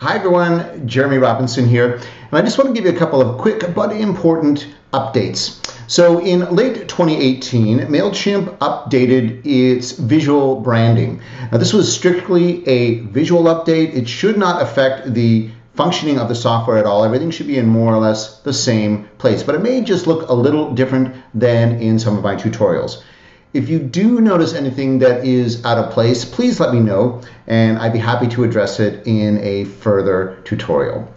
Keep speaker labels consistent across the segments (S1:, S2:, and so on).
S1: Hi everyone, Jeremy Robinson here, and I just want to give you a couple of quick but important updates. So in late 2018, MailChimp updated its visual branding. Now this was strictly a visual update. It should not affect the functioning of the software at all. Everything should be in more or less the same place, but it may just look a little different than in some of my tutorials. If you do notice anything that is out of place, please let me know and I'd be happy to address it in a further tutorial.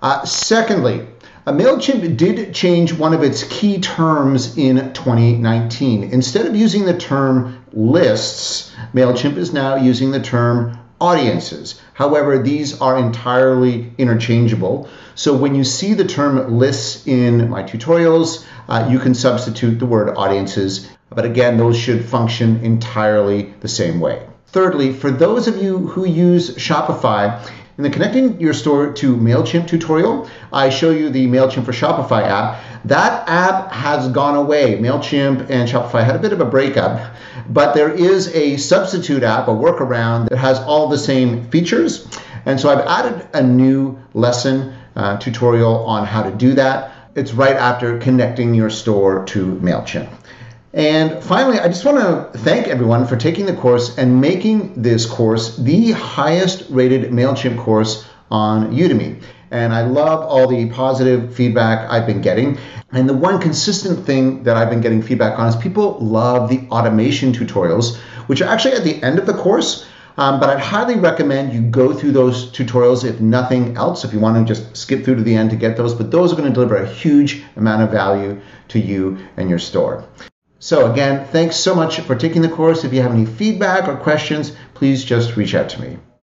S1: Uh, secondly, uh, MailChimp did change one of its key terms in 2019. Instead of using the term lists, MailChimp is now using the term audiences. However, these are entirely interchangeable. So when you see the term lists in my tutorials, uh, you can substitute the word audiences. But again, those should function entirely the same way. Thirdly, for those of you who use Shopify, in the connecting your store to MailChimp tutorial, I show you the MailChimp for Shopify app. That app has gone away. MailChimp and Shopify had a bit of a breakup, but there is a substitute app, a workaround that has all the same features. And so I've added a new lesson uh, tutorial on how to do that. It's right after connecting your store to MailChimp. And finally, I just want to thank everyone for taking the course and making this course the highest rated MailChimp course on Udemy. And I love all the positive feedback I've been getting. And the one consistent thing that I've been getting feedback on is people love the automation tutorials, which are actually at the end of the course. Um, but I'd highly recommend you go through those tutorials if nothing else, if you want to just skip through to the end to get those. But those are going to deliver a huge amount of value to you and your store. So again, thanks so much for taking the course. If you have any feedback or questions, please just reach out to me.